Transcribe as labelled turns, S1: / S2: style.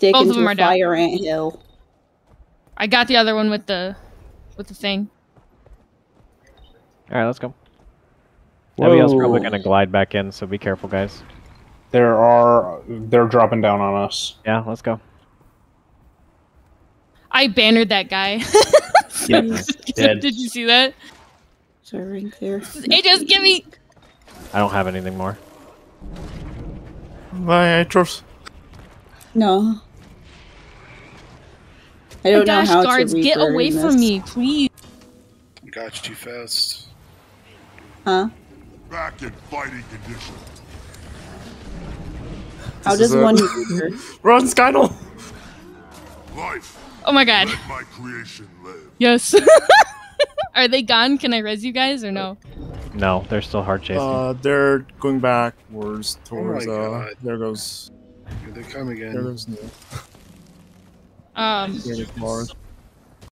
S1: stick
S2: Both of them
S1: a
S2: are down.
S1: ant hill.
S2: I got the other one with the with the thing.
S3: All right, let's go. Abigail's probably gonna glide back in, so be careful, guys.
S4: There are. They're dropping down on us.
S3: Yeah, let's go.
S2: I bannered that guy.
S4: Yep. Dead.
S2: Did you see that?
S1: Sorry, right there.
S2: Hey, just give me.
S3: I don't have anything more.
S5: My Atros.
S1: No. I
S2: Oh
S1: don't know
S2: gosh,
S1: how
S2: guards,
S1: to
S2: get
S1: reburn
S2: away
S1: this.
S2: from me, please.
S6: Got you too fast.
S1: Huh?
S7: Back in fighting condition.
S1: How
S5: This
S1: does
S5: a-
S1: one reburn?
S5: Run, Skynal!
S7: Life.
S2: Oh my god.
S7: Let my creation live.
S2: Yes. Are they gone? Can I res you guys or no?
S3: No, they're still hard chasing.
S5: Uh, they're going backwards towards,
S6: my
S5: uh,
S6: God.
S5: there goes,
S6: Here they come again.
S5: there
S6: again.
S5: goes Neil.
S2: Um.